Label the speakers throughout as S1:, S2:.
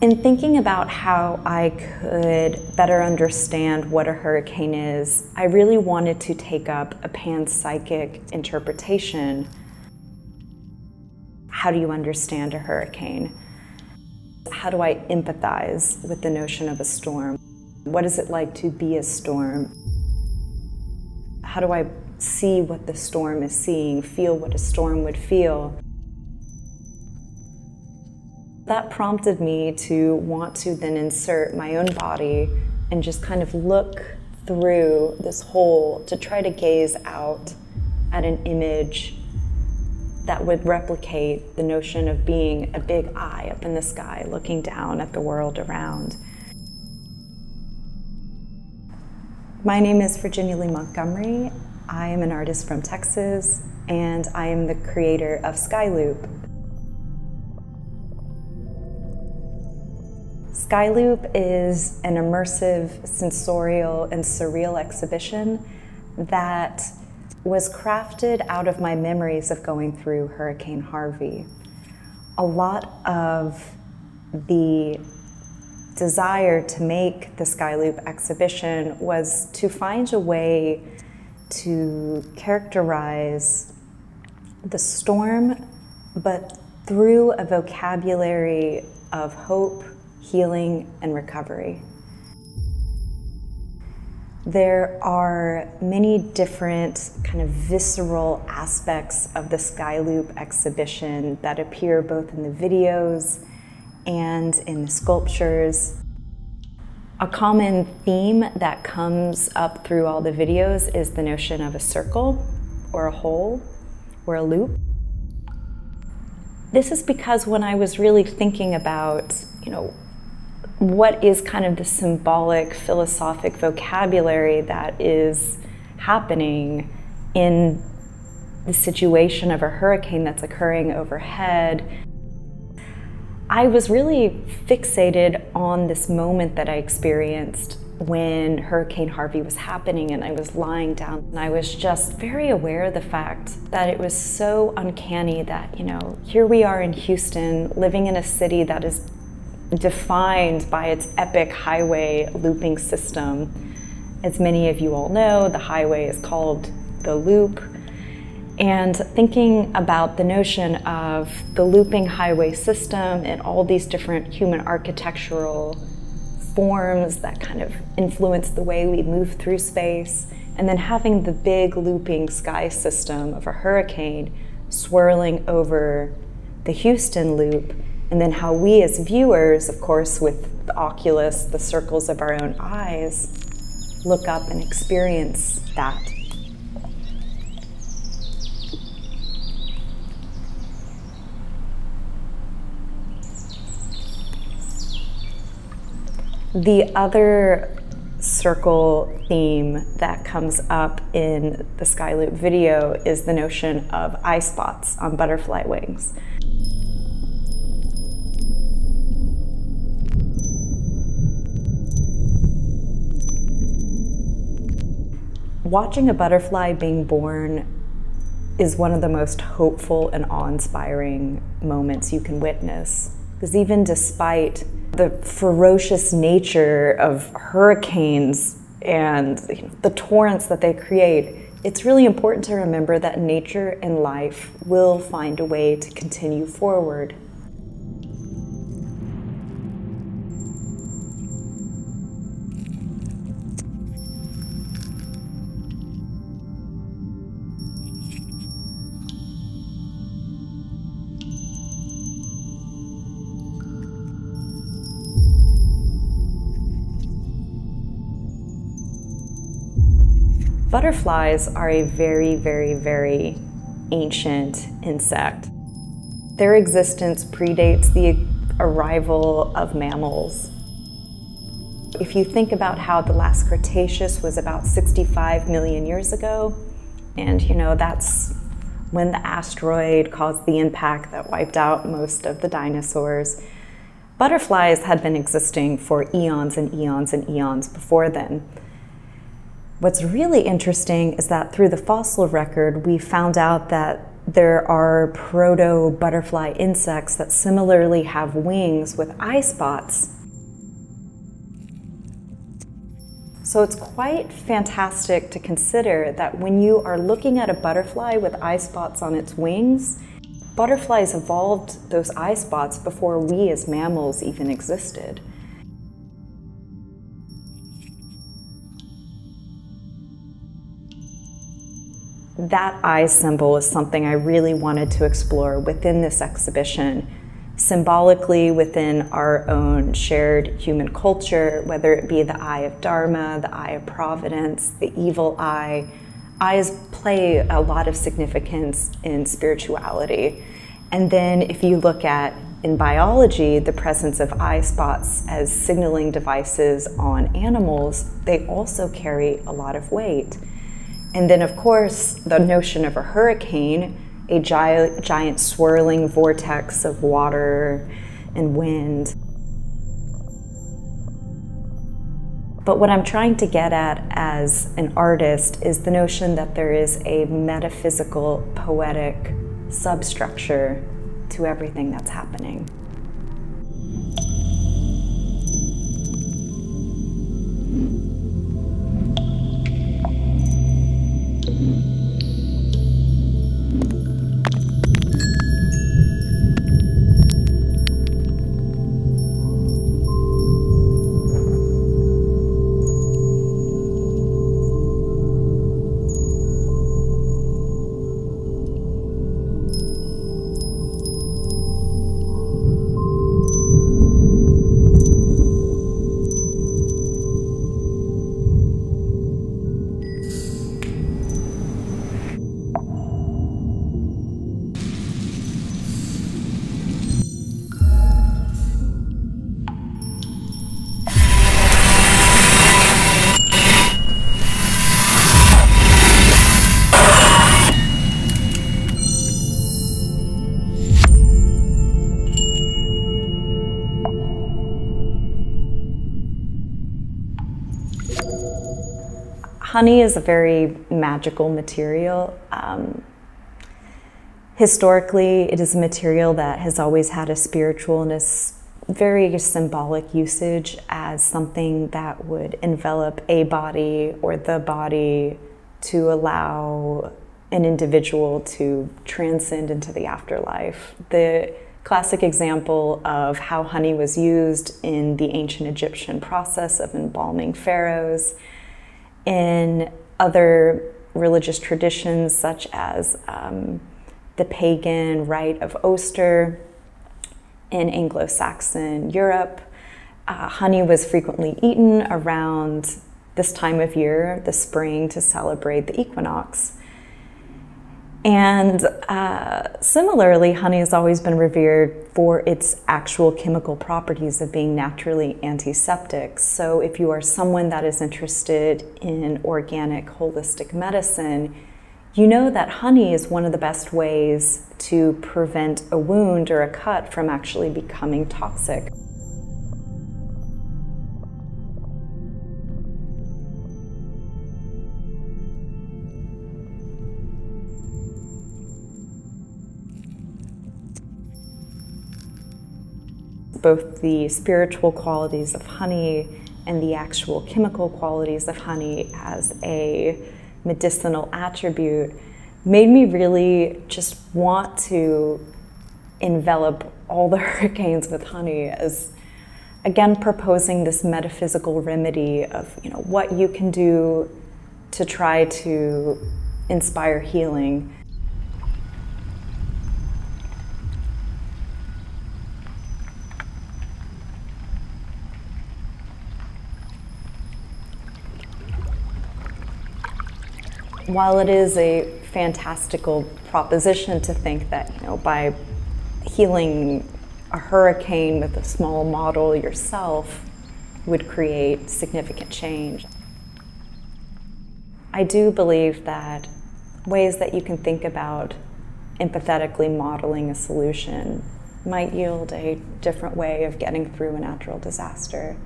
S1: In thinking about how I could better understand what a hurricane is, I really wanted to take up a panpsychic interpretation. How do you understand a hurricane? How do I empathize with the notion of a storm? What is it like to be a storm? How do I see what the storm is seeing, feel what a storm would feel? That prompted me to want to then insert my own body and just kind of look through this hole to try to gaze out at an image that would replicate the notion of being a big eye up in the sky looking down at the world around. My name is Virginia Lee Montgomery. I am an artist from Texas and I am the creator of Skyloop, Skyloop is an immersive, sensorial, and surreal exhibition that was crafted out of my memories of going through Hurricane Harvey. A lot of the desire to make the Skyloop exhibition was to find a way to characterize the storm, but through a vocabulary of hope, healing, and recovery. There are many different kind of visceral aspects of the Skyloop exhibition that appear both in the videos and in the sculptures. A common theme that comes up through all the videos is the notion of a circle or a hole or a loop. This is because when I was really thinking about, you know, what is kind of the symbolic philosophic vocabulary that is happening in the situation of a hurricane that's occurring overhead. I was really fixated on this moment that I experienced when Hurricane Harvey was happening and I was lying down and I was just very aware of the fact that it was so uncanny that, you know, here we are in Houston living in a city that is defined by its epic highway looping system. As many of you all know, the highway is called the loop. And thinking about the notion of the looping highway system and all these different human architectural forms that kind of influence the way we move through space, and then having the big looping sky system of a hurricane swirling over the Houston loop and then how we as viewers, of course, with the oculus, the circles of our own eyes, look up and experience that. The other circle theme that comes up in the Skyloop video is the notion of eye spots on butterfly wings. Watching a butterfly being born is one of the most hopeful and awe inspiring moments you can witness. Because even despite the ferocious nature of hurricanes and the torrents that they create, it's really important to remember that nature and life will find a way to continue forward. Butterflies are a very, very, very ancient insect. Their existence predates the arrival of mammals. If you think about how the last Cretaceous was about 65 million years ago, and you know, that's when the asteroid caused the impact that wiped out most of the dinosaurs. Butterflies had been existing for eons and eons and eons before then. What's really interesting is that through the fossil record, we found out that There are proto butterfly insects that similarly have wings with eye spots. So it's quite fantastic to consider that when you are looking at a butterfly with eye spots on its wings, butterflies evolved those eye spots before we as mammals even existed. That eye symbol is something I really wanted to explore within this exhibition, symbolically within our own shared human culture, whether it be the eye of Dharma, the eye of providence, the evil eye. Eyes play a lot of significance in spirituality. And then if you look at in biology, the presence of eye spots as signaling devices on animals, they also carry a lot of weight. And then, of course, the notion of a hurricane, a giant, giant swirling vortex of water and wind. But what I'm trying to get at as an artist is the notion that there is a metaphysical, poetic substructure to everything that's happening. Honey is a very magical material. Um, historically, it is a material that has always had a spiritual and very symbolic usage as something that would envelop a body or the body to allow an individual to transcend into the afterlife. The classic example of how honey was used in the ancient Egyptian process of embalming pharaohs in other religious traditions, such as um, the pagan rite of Oster in Anglo Saxon Europe. Uh, honey was frequently eaten around this time of year, the spring, to celebrate the equinox. And uh, similarly, honey has always been revered for its actual chemical properties of being naturally antiseptic. So, if you are someone that is interested in organic holistic medicine, you know that honey is one of the best ways to prevent a wound or a cut from actually becoming toxic. Both the spiritual qualities of honey and the actual chemical qualities of honey as a medicinal attribute made me really just want to envelop all the hurricanes with honey as again proposing this metaphysical remedy of you know what you can do to try to inspire healing while it is a fantastical proposition to think that, you know, by healing a hurricane with a small model yourself would create significant change. I do believe that ways that you can think about empathetically modeling a solution might yield a different way of getting through a natural disaster.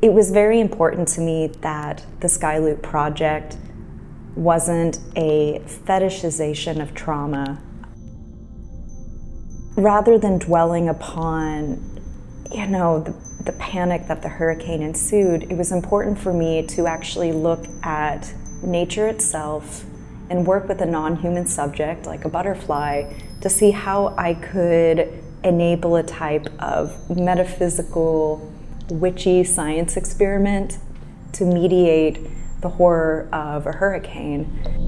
S1: It was very important to me that the Skyloop project wasn't a fetishization of trauma. Rather than dwelling upon, you know, the, the panic that the hurricane ensued, it was important for me to actually look at nature itself and work with a non human subject like a butterfly to see how I could enable a type of metaphysical, witchy science experiment to mediate the horror of a hurricane.